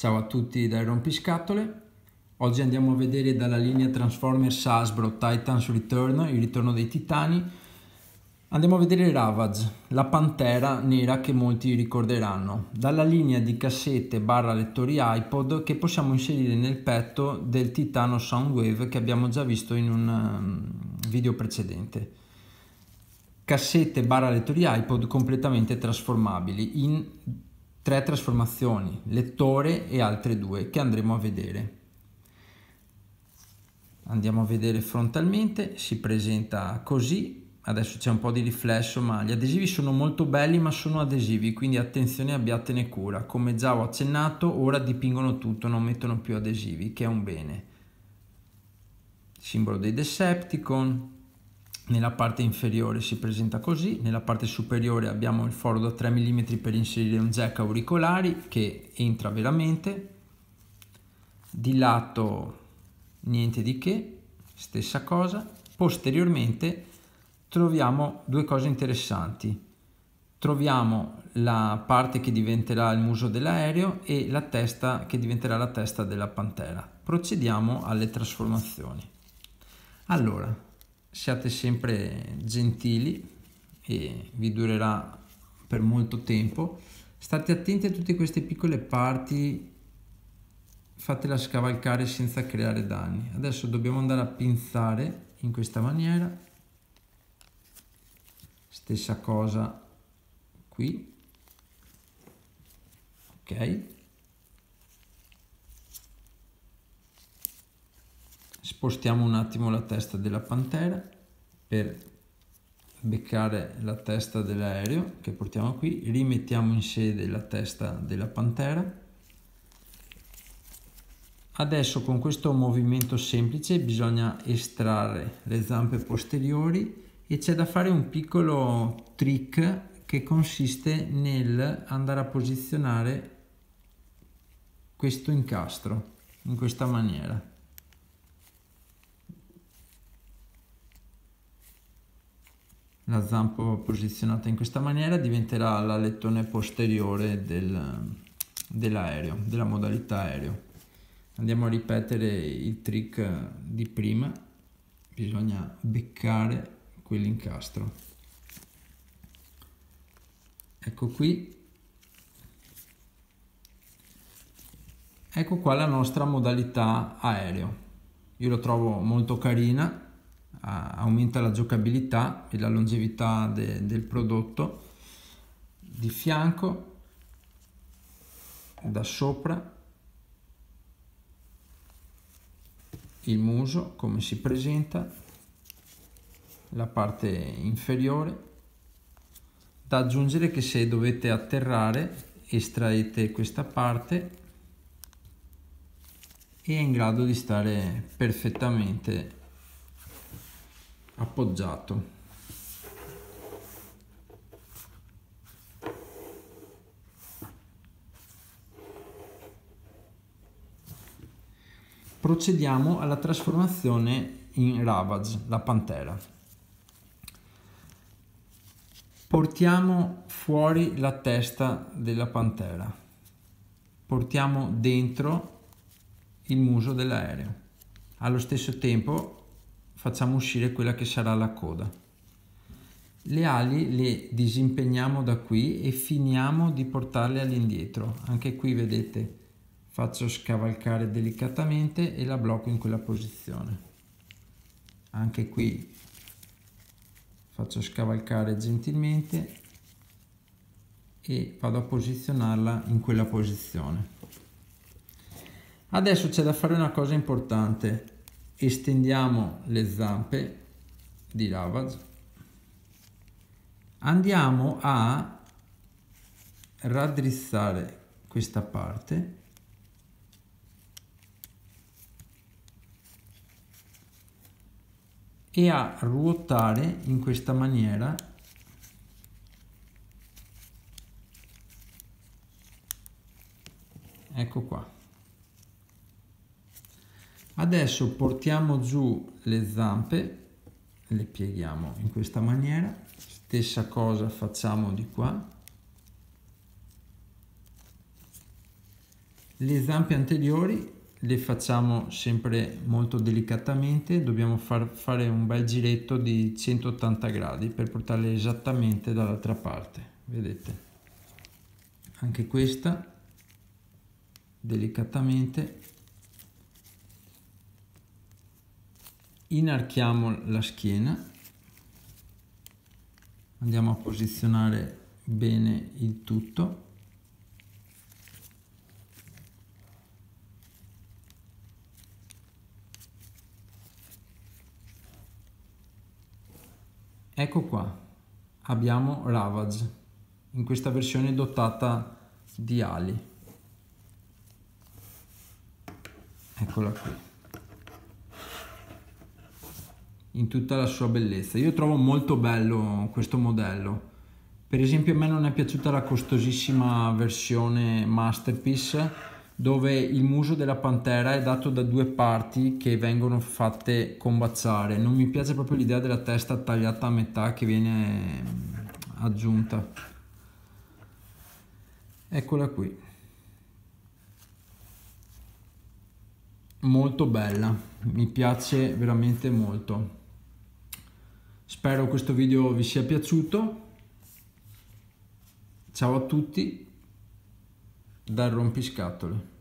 Ciao a tutti dai Rompiscatole. Oggi andiamo a vedere dalla linea Transformers Hasbro Titans Return, il ritorno dei titani. Andiamo a vedere Ravage, la pantera nera che molti ricorderanno, dalla linea di cassette barra lettori iPod che possiamo inserire nel petto del Titano Soundwave che abbiamo già visto in un um, video precedente. Cassette barra lettori iPod completamente trasformabili in tre trasformazioni, lettore e altre due che andremo a vedere. Andiamo a vedere frontalmente, si presenta così, adesso c'è un po' di riflesso ma gli adesivi sono molto belli ma sono adesivi quindi attenzione abbiatene cura, come già ho accennato ora dipingono tutto, non mettono più adesivi che è un bene. Simbolo dei Decepticon, nella parte inferiore si presenta così, nella parte superiore abbiamo il foro da 3 mm per inserire un jack auricolari che entra veramente, di lato niente di che, stessa cosa, posteriormente troviamo due cose interessanti, troviamo la parte che diventerà il muso dell'aereo e la testa che diventerà la testa della pantera. Procediamo alle trasformazioni. Allora, siate sempre gentili e vi durerà per molto tempo. State attenti a tutte queste piccole parti, fatela scavalcare senza creare danni. Adesso dobbiamo andare a pinzare in questa maniera. Stessa cosa qui. Ok. Spostiamo un attimo la testa della pantera per beccare la testa dell'aereo che portiamo qui, rimettiamo in sede la testa della pantera. Adesso con questo movimento semplice bisogna estrarre le zampe posteriori e c'è da fare un piccolo trick che consiste nel andare a posizionare questo incastro in questa maniera. La zampa posizionata in questa maniera diventerà l'alettone posteriore del, dell'aereo, della modalità aereo. Andiamo a ripetere il trick di prima, bisogna beccare quell'incastro. Ecco qui. Ecco qua la nostra modalità aereo. Io lo trovo molto carina aumenta la giocabilità e la longevità de, del prodotto. Di fianco da sopra il muso come si presenta la parte inferiore. Da aggiungere che se dovete atterrare estraete questa parte e è in grado di stare perfettamente appoggiato procediamo alla trasformazione in Ravage, la pantera. Portiamo fuori la testa della pantera, portiamo dentro il muso dell'aereo. Allo stesso tempo facciamo uscire quella che sarà la coda. Le ali le disimpegniamo da qui e finiamo di portarle all'indietro. Anche qui vedete faccio scavalcare delicatamente e la blocco in quella posizione. Anche qui faccio scavalcare gentilmente e vado a posizionarla in quella posizione. Adesso c'è da fare una cosa importante estendiamo le zampe di Ravage, andiamo a raddrizzare questa parte. E a ruotare in questa maniera ecco qua Adesso portiamo giù le zampe, le pieghiamo in questa maniera, stessa cosa facciamo di qua. le zampe anteriori le facciamo sempre molto delicatamente. Dobbiamo far fare un bel giretto di 180 gradi per portarle esattamente dall'altra parte. Vedete? Anche questa delicatamente inarchiamo la schiena. Andiamo a posizionare bene il tutto. Ecco qua abbiamo Ravage in questa versione dotata di ali. Eccola qui in tutta la sua bellezza io trovo molto bello questo modello per esempio a me non è piaciuta la costosissima versione Masterpiece dove il muso della pantera è dato da due parti che vengono fatte combaciare. Non mi piace proprio l'idea della testa tagliata a metà che viene aggiunta. Eccola qui. Molto bella, mi piace veramente molto. Spero questo video vi sia piaciuto. Ciao a tutti dal rompiscatole.